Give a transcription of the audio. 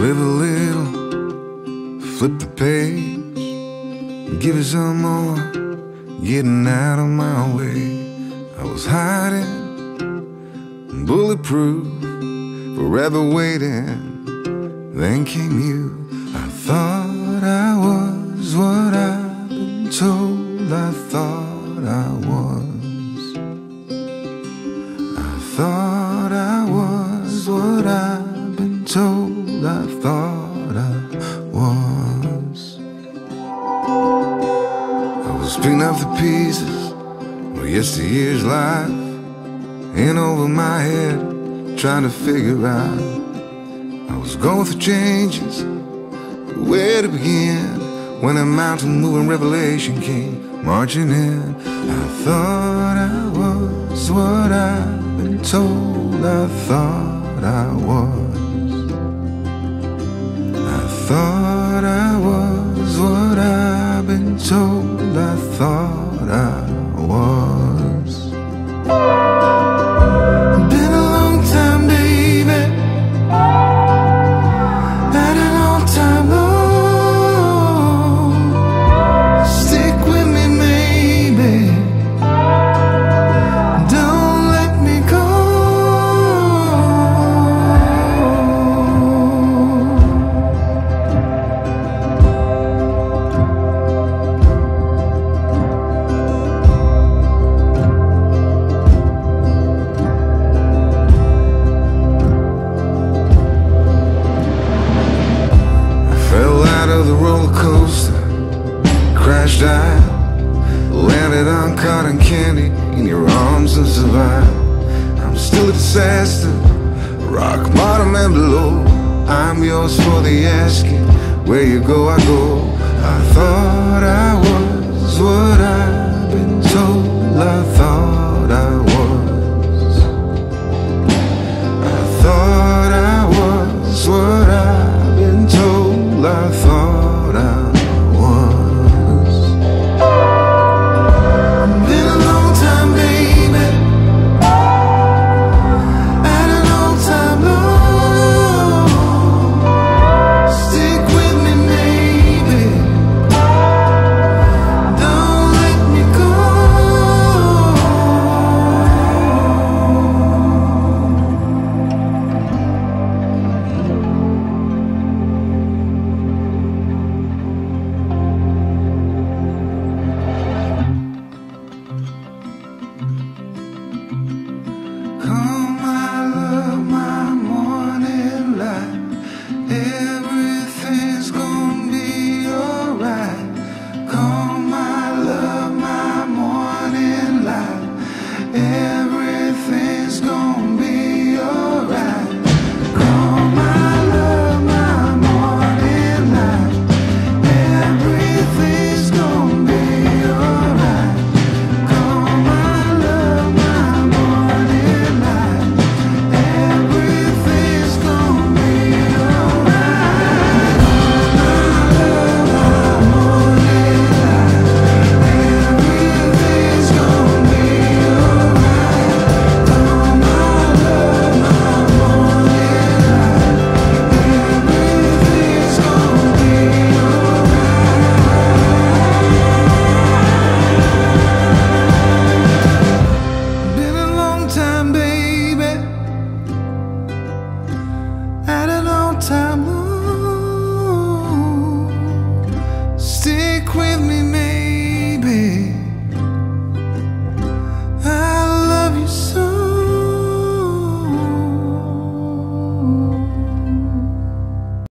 Live a little, flip the page, give it some more, getting out of my way. I was hiding, bulletproof, forever waiting. Then came you. I thought I was what I've been told, I thought I was. Thought I was. I was picking up the pieces of yesteryear's life, in over my head, trying to figure out. I was going through changes, where to begin when a mountain moving revelation came marching in. I thought I was what I've been told. I thought I was. Thought I was what I've been told. I thought I was. the roller coaster. Crashed I Landed on cotton candy In your arms and survived. I'm still a disaster Rock bottom and below. I'm yours for the asking Where you go I go. I thought I was what I've been told. I thought time.